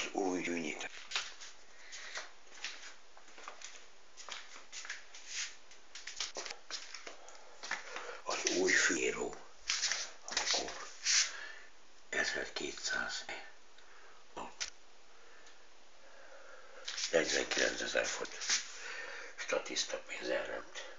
az új gyűnyit. Az új fíró, akkor 1200 49 ezer font statiszta pénz elrend.